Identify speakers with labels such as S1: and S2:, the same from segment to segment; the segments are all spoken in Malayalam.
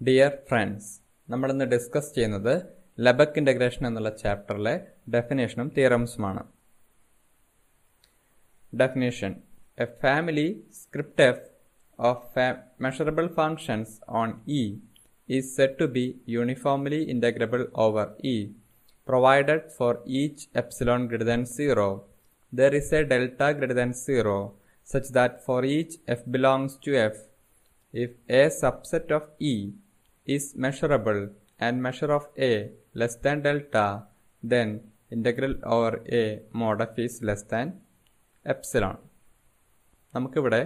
S1: ഡിയർ ഫ്രണ്ട്സ് നമ്മളിന്ന് ഡിസ്കസ് ചെയ്യുന്നത് ലബക് ഇന്റഗ്രേഷൻ എന്നുള്ള ചാപ്റ്ററിലെ ഡെഫിനേഷനും തിയറംസുമാണ് definition a family script F of measurable functions on E is set to be uniformly integrable over E provided for each epsilon greater than 0 there is a delta greater than 0 such that for each f belongs to f. If a subset of e is measurable and measure of a less than delta then integral over a mod f is less than epsilon. നമുക്കിവിടെ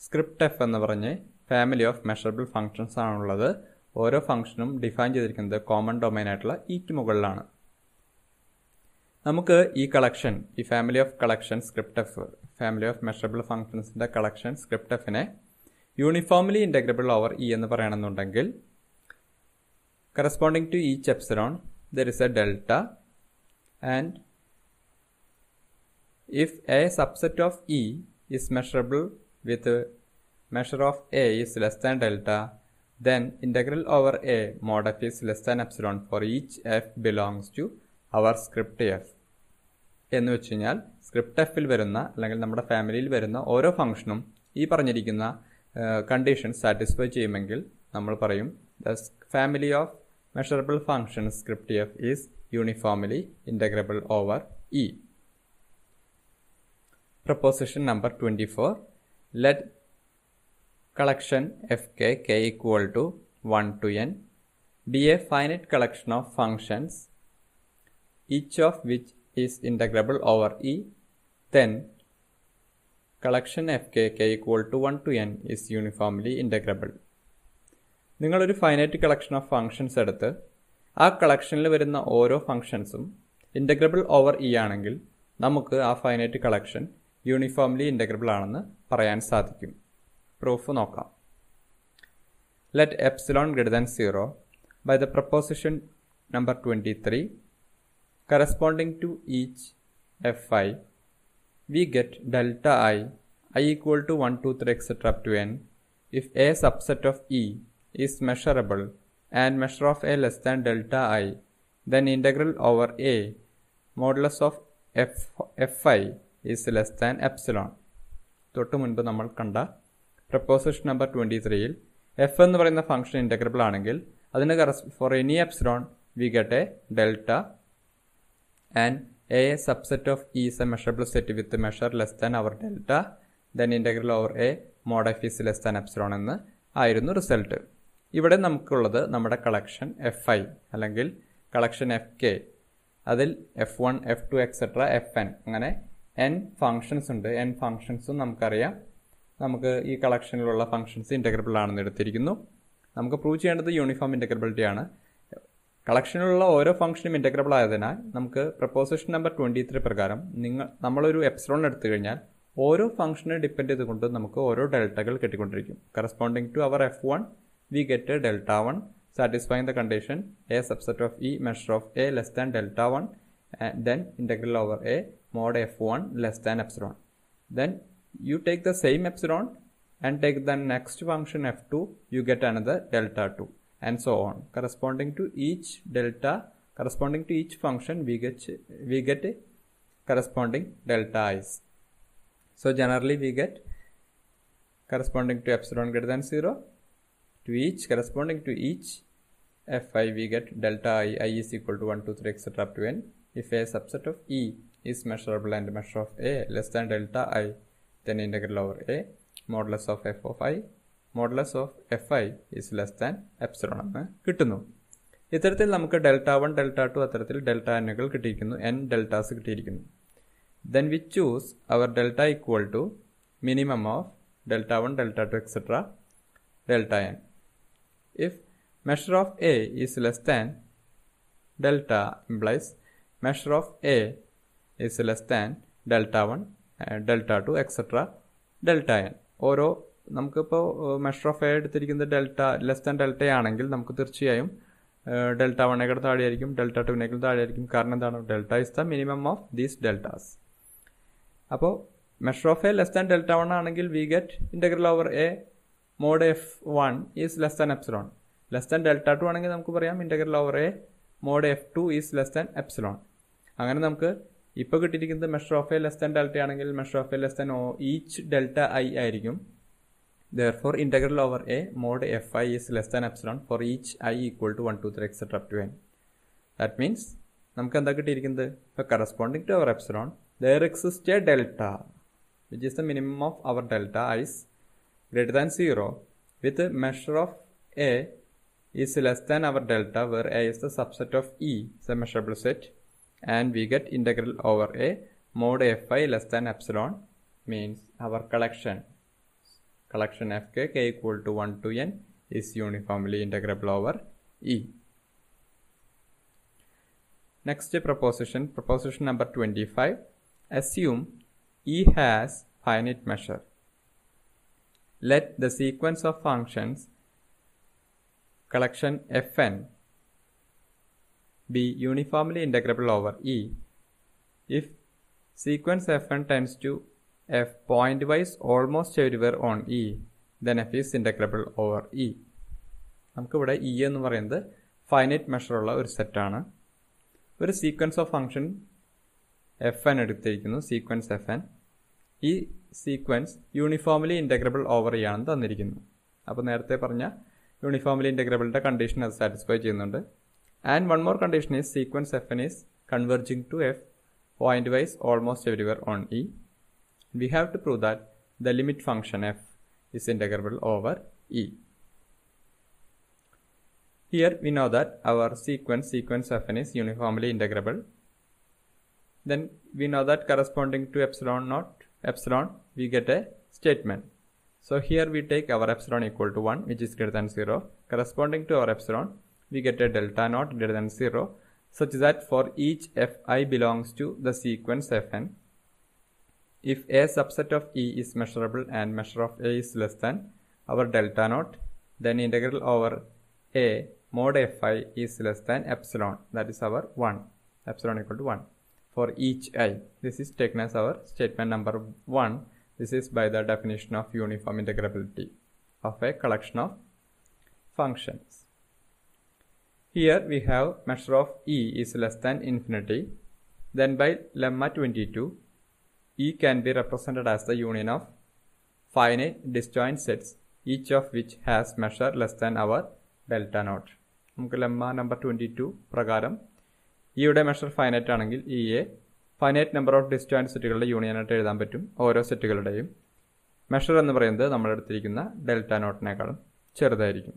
S1: സ്ക്രിപ്റ്റ് എഫ് എന്ന് പറഞ്ഞ് ഫാമിലി ഓഫ് മെഷറബിൾ ഫങ്ഷൻസ് ആണുള്ളത്. ഓരോ ഫംഗ്ഷനും ഡിഫൈൻ ചെയ്തിരിക്കുന്നത് കോമൺ ഡൊമൈൻ ആയിട്ടുള്ള ഇക്ക് മുകളിലാണ്. നമുക്ക് ഈ കളക്ഷൻ ഈ family of collection script F family of measurable ഫങ്ഷൻസിന്റെ collection script എഫിനെ യൂണിഫോംലി ഇന്റഗ്രബിൾ ഓവർ ഇ എന്ന് പറയണമെന്നുണ്ടെങ്കിൽ corresponding to each epsilon, there is a delta and if a subset of E is measurable with a measure of a is less than delta then integral over a mod f is less than epsilon for each f belongs to our script f എന്ന് വെച്ച് കഴിഞ്ഞാൽ സ്ക്രിപ്റ്റ് എഫിൽ വരുന്ന അല്ലെങ്കിൽ നമ്മുടെ ഫാമിലിയിൽ വരുന്ന ഓരോ ഫംഗ്ഷനും ഈ പറഞ്ഞിരിക്കുന്ന കണ്ടീഷൻ സാറ്റിസ്ഫൈ ചെയ്യുമെങ്കിൽ നമ്മൾ പറയും the family of measurable function script f is uniformly integrable over e. Proposition number 24. Let collection fk k equal to 1 to n be a finite collection of functions each of which is integrable over e then collection fk k equal to 1 to n is uniformly integrable. നിങ്ങളൊരു ഫൈനൈറ്റ് കളക്ഷൻ ഓഫ് ഫങ്ഷൻസ് എടുത്ത് ആ കളക്ഷനിൽ വരുന്ന ഓരോ ഫങ്ഷൻസും ഇന്റഗ്രബിൾ ഓവർ ഇ ആണെങ്കിൽ നമുക്ക് ആ ഫൈനൈറ്റ് കളക്ഷൻ യൂണിഫോംലി ഇന്റഗ്രബിൾ ആണെന്ന് പറയാൻ സാധിക്കും. പ്രൂഫ് നോക്കാം. Let epsilon greater than zero by the proposition number twenty three corresponding to each F I we get delta I I equal to one two three etcetera to N if A subset of E is measurable and measure of A less than delta I, then integral over A modulus of F, Fi is less than epsilon. തൊട്ട് മുൻപ് നമ്മൾ കണ്ട പ്രപ്പോസിഷൻ നമ്പർ ട്വന്റി ത്രീയിൽ എഫ് എന്ന് പറയുന്ന ഫംഗ്ഷൻ ഇന്റഗ്രബിൾ ആണെങ്കിൽ അതിന് കറസ് for any epsilon we get a delta and A subset of is a measurable set with measure less than our delta then integral over A mod F is less than epsilon എന്ന് ആയിരുന്നു റിസൾട്ട് ഇവിടെ നമുക്കുള്ളത് നമ്മുടെ കളക്ഷൻ എഫ് ഐ അല്ലെങ്കിൽ കളക്ഷൻ എഫ് കെ അതിൽ F one F two etcetera F N അങ്ങനെ എൻ ഫങ്ഷൻസ് ഉണ്ട്. എൻ ഫങ്ഷൻസും നമുക്കറിയാം. നമുക്ക് ഈ കളക്ഷനിലുള്ള ഫങ്ഷൻസ് ഇന്റഗ്രബിൾ ആണെന്ന് എടുത്തിരിക്കുന്നു. നമുക്ക് പ്രൂവ് ചെയ്യേണ്ടത് യൂണിഫോം ഇന്റഗ്രബിലിറ്റി ആണ്. കളക്ഷനിലുള്ള ഓരോ ഫംഗ്ഷനും ഇന്റഗ്രബിൾ ആയതിനാൽ നമുക്ക് പ്രപ്പോസിഷൻ നമ്പർ ട്വന്റി ത്രീ പ്രകാരം നിങ്ങൾ നമ്മളൊരു എപ്സിലോൺ എടുത്തു കഴിഞ്ഞാൽ ഓരോ ഫംഗ്ഷനെ ഡിപ്പെൻഡ് ചെയ്തുകൊണ്ട് നമുക്ക് ഓരോ ഡെൽറ്റകൾ കിട്ടിക്കൊണ്ടിരിക്കും. Corresponding to our F one we get a delta 1 satisfying the condition a subset of E measure of A less than delta 1 and then integral over A mod F1 less than epsilon. Then you take the same epsilon and take the next function F2 you get another delta 2 and so on corresponding to each delta corresponding to each function we get we get a corresponding delta i's so generally we get corresponding to epsilon greater than 0 to each corresponding to each fi we get delta i i is equal to 1 2 3 etc up to n if a subset of e is measurable and measure of a less than delta i then integral over a modulus of f of i modulus of fi is less than epsilon എന്ന് കിട്ടുന്നു ഇത്തരത്തിൽ നമുക്ക് ഡെൽറ്റ വൺ ഡെൽറ്റ ടു അത്തരത്തിൽ ഡെൽറ്റ എന്നുകൾ കിട്ടിയിരിക്കുന്നു എൻ ഡെൽറ്റാസ് കിട്ടിയിരിക്കുന്നു then we choose our delta equal to minimum of delta one delta two etcetera delta n if measure of a is less than delta implies measure of a is less than delta 1 uh, delta 2 etc delta n. ഓരോ നമുക്കിപ്പോൾ മെഷർ ഓഫ് എ എടുത്തിരിക്കുന്നത് ഡെൽറ്റ ലെസ് ദാൻ ഡെൽറ്റ ആണെങ്കിൽ നമുക്ക് തീർച്ചയായും ഡെൽറ്റ വണ്ണേക്കാൾ താഴെയായിരിക്കും ഡെൽറ്റ ടുവിനേക്കാൾ താഴെയായിരിക്കും. കാരണം എന്താണ്? Delta is the minimum of these deltas അപ്പോൾ measure of A less than delta one ആണെങ്കിൽ we get integral over A mod f1 is less than epsilon. Less than delta two ആണെങ്കിൽ നമുക്ക് പറയാം integral over A mod F two is less than epsilon അങ്ങനെ നമുക്ക് ഇപ്പോൾ കിട്ടിയിരിക്കുന്നത് measure of A less than delta ആണെങ്കിൽ measure of A less than each delta I ആയിരിക്കും. There therefore integral over a mod fi is less than epsilon for each i equal to 1 2 3 etc up to N that means നമുക്ക് എന്താ കിട്ടിയിരിക്കുന്നത്? ഇപ്പോൾ corresponding to our epsilon there exist a delta which is the minimum of our delta I's greater than 0 with a measure of A is less than our delta where A is the subset of E, the measurable set and we get integral over A mod Fi less than epsilon means our collection collection Fk k equal to 1 to n is uniformly integrable over E. Next proposition, proposition number 25. Assume E has finite measure. Let the sequence of functions collection fn be uniformly integrable over E if sequence fn tends to f pointwise almost everywhere on E then f is integrable over E നമുക്കിവിടെ ഇ എന്ന് പറയുന്നത് ഫൈനൈറ്റ് മെഷറുള്ള ഒരു സെറ്റാണ് ഒരു sequence of function F N എടുത്തിരിക്കുന്നു sequence F N ഈ Sequence uniformly integrable over E ആണെന്ന് തന്നിരിക്കുന്നു അപ്പോൾ നേരത്തെ പറഞ്ഞ യൂണിഫോംലി ഇൻ്റഗ്രബിളിൻ്റെ കണ്ടീഷൻ അത് സാറ്റിസ്ഫൈ ചെയ്യുന്നുണ്ട് and one more condition is sequence f n is converging to f pointwise almost everywhere on E we have to prove that the limit function f is integrable over E. Here we know that our sequence, sequence fn is uniformly integrable. Then we know that corresponding to epsilon naught, epsilon, we get a statement. So here we take our epsilon equal to 1, which is greater than 0. Corresponding to our epsilon, we get a delta naught greater than 0, such that for each fi belongs to the sequence fn, if a subset of E is measurable and measure of A is less than our delta naught, then integral over A mod fi is less than epsilon. That is our 1. Epsilon equal to 1 for each i. This is taken as our statement number 1. This is by the definition of uniform integrability of a collection of functions. Here we have measure of E is less than infinity. Then by lemma 22, E can be represented as the union of finite disjoint sets, each of which has measure less than our delta naught. നമുക്ക് ലെമ്മ നമ്പർ ട്വൻറ്റി ടു പ്രകാരം ഇയുടെ മെഷർ ഫൈനൈറ്റ് ആണെങ്കിൽ ഇയെ ഫൈനൈറ്റ് നമ്പർ ഓഫ് ഡിസ്റ്റോയിന്റ് സെറ്റുകളുടെ യൂണിയൻ ആയിട്ട് എഴുതാൻ പറ്റും ഓരോ സെറ്റുകളുടെയും മെഷർ എന്ന് പറയുന്നത് നമ്മൾ എടുത്തിരിക്കുന്ന ഡെൽറ്റ നോട്ടിനേക്കാളും ചെറുതായിരിക്കും.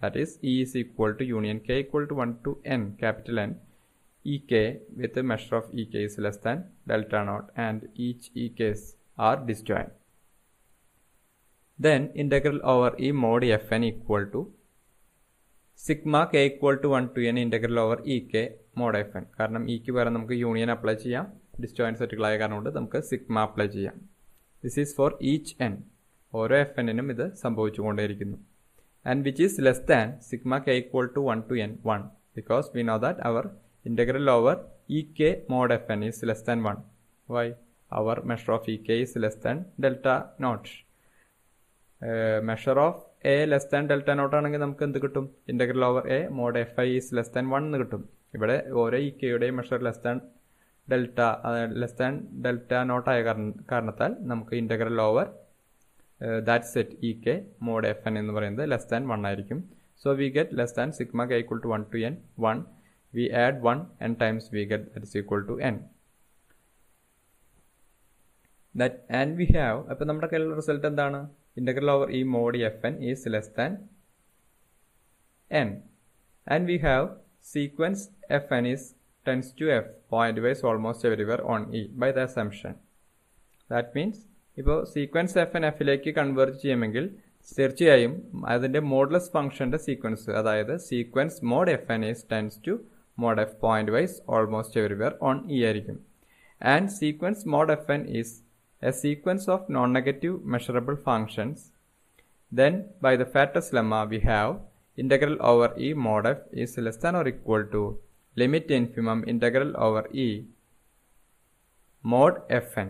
S1: That is E is equal to union K equal to one to N capital N E K with measure of E K is less than delta naught and each E K's are each then integral over Then mod F N equal fn equal K sigma k equal to 1 to n integral over ek mod fn കാരണം ഇക്ക് പകരം നമുക്ക് യൂണിയൻ അപ്ലൈ ചെയ്യാം ഡിസ്റ്റോയിന്റ് സെറ്റുകളായ കാരണം കൊണ്ട് നമുക്ക് സിഗ്മ അപ്ലൈ ചെയ്യാം this is for each N ഓരോ എഫ് എന്നിനും ഇത് സംഭവിച്ചുകൊണ്ടേയിരിക്കുന്നു and which is less than sigma K equal to one to N one because we know that our integral over ek mod fn is less than 1. Why? Our measure of ek is less than delta naught. Uh, measure of a less than delta naught ആണെങ്കിൽ നമുക്ക് എന്ത് കിട്ടും? Integral over A mod F I is less than one എന്ന് കിട്ടും. ഇവിടെ ഓരോ E കെയുടെയും measure less than delta less than delta naught ആയ കാരണത്താൽ നമുക്ക് integral over that set E K mod F N എന്ന് പറയുന്നത് ലെസ് ദാൻ വൺ ആയിരിക്കും. So we get less than sigma K equal to one to N one we add 1 n times we get that is equal to N that and we have അപ്പോൾ നമ്മുടെ കയ്യിലുള്ള റിസൾട്ട് എന്താണ്? Integral over E mod F N is less than N and we have sequence F N is tends to F pointwise almost everywhere on E by the assumption that means ഇപ്പോൾ സീക്വൻസ് എഫ് എൻ എഫിലേക്ക് കൺവേർട്ട് ചെയ്യുമെങ്കിൽ തീർച്ചയായും അതിന്റെ മോഡ്ലെസ് ഫംഗ്ഷന്റെ സീക്വൻസ് അതായത് sequence mod F N is tends to mod f point wise almost everywhere on E ആയിരിക്കും. And sequence mod F N is a sequence of non-negative measurable functions then by the Fatter's lemma we have integral over E mod f is less than or equal to limit infimum integral over E mod fn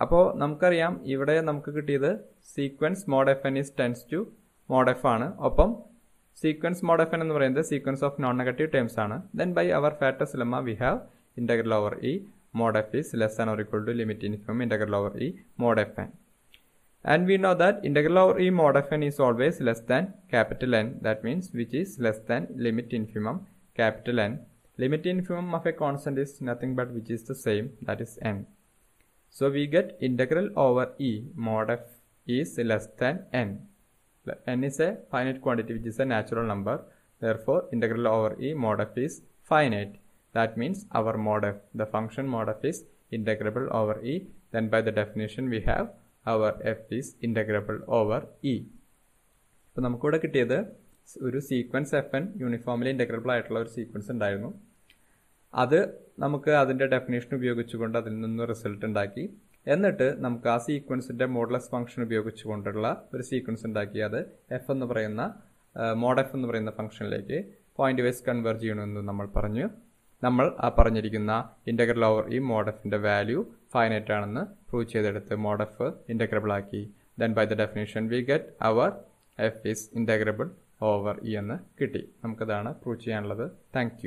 S1: അപ്പോൾ നമുക്കറിയാം ഇവിടെ നമുക്ക് കിട്ടിയത് sequence mod F N is tends to mod F ആണ് ഒപ്പം സീക്വൻസ് മോഡ് എഫ് എൻ എന്ന് പറയുന്നത് sequence of non negative terms ആണ് then by our Fatou's lemma we have integral over mod f is less than or equal to limit infimum integral over e mod fn. And we know that integral over e mod fn is always less than capital N. That means which is less than limit infimum capital N. Limit infimum of a constant is nothing but which is the same that is n. So we get integral over e mod f is less than n. n is a finite quantity which is a natural number. Therefore integral over e mod f is finite. That means our mod f, the function mod f is integrable over e. Then by the definition we have our f is integrable over e. അപ്പോൾ നമുക്കിവിടെ കിട്ടിയത് ഒരു sequence F N uniformly integrable ആയിട്ടുള്ള ഒരു സീക്വൻസ് ഉണ്ടായിരുന്നു അത് നമുക്ക് അതിന്റെ ഡെഫിനേഷൻ ഉപയോഗിച്ചുകൊണ്ട് അതിൽ നിന്ന് റിസൾട്ട് ഉണ്ടാക്കി എന്നിട്ട് നമുക്ക് ആ സീക്വൻസിന്റെ മോഡലസ് ഫംഗ്ഷൻ ഉപയോഗിച്ചുകൊണ്ടുള്ള ഒരു സീക്വൻസ് ഉണ്ടാക്കി അത് എഫ് എന്ന് പറയുന്ന മോഡ് എഫ് എന്ന് പറയുന്ന ഫംഗ്ഷനിലേക്ക് പോയിന്റ് വൈസ് കൺവേർജ് ചെയ്യണമെന്ന് നമ്മൾ പറഞ്ഞു നമ്മൾ ആ പറഞ്ഞിരിക്കുന്ന ഇന്റഗ്രൽ ഓവർ ഈ മോഡഫിന്റെ വാല്യൂ ഫൈനൈറ്റ് ആണെന്ന് പ്രൂവ് ചെയ്തെടുത്ത് മോഡഫ് ഇന്റഗ്രബിൾ ആക്കി. Then by the definition we get our F is integrable over E എന്ന് കിട്ടി. നമുക്കതാണ് പ്രൂവ് ചെയ്യാനുള്ളത്. താങ്ക്